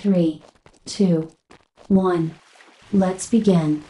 Three, two, one. Let's begin.